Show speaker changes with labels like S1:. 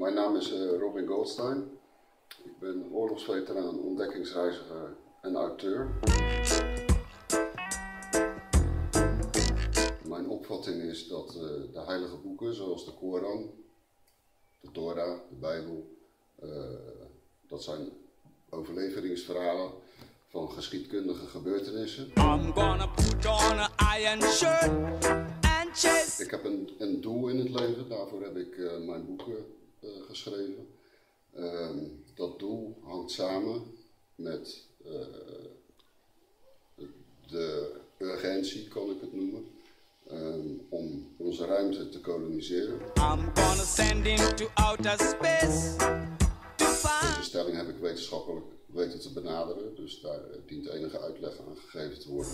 S1: Mijn naam is eh, Robin Goldstein. Ik ben oorlogsveteraan, ontdekkingsreiziger en auteur. Mijn opvatting is dat eh, de heilige boeken, zoals de Koran, de Torah, de Bijbel, eh, dat zijn overleveringsverhalen van geschiedkundige gebeurtenissen.
S2: I'm gonna put on an iron shirt and chase.
S1: Ik heb een, een doel in het leven, daarvoor heb ik mijn boeken geschreven. Ehm, dat doel hangt samen met eh, de urgentie, kan ik het noemen, ehm, om onze ruimte te koloniseren.
S2: I'm gonna send him to outer space to find.
S1: Deze stelling heb ik wetenschappelijk weten te benaderen, dus daar dient enige uitleg aan gegeven te worden.